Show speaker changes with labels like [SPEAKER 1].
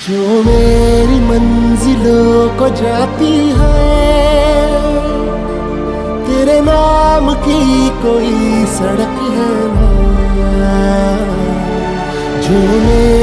[SPEAKER 1] जो मेरी मंजिलों को जाती है, तेरे नाम की कोई सड़क है ना। जो मेरी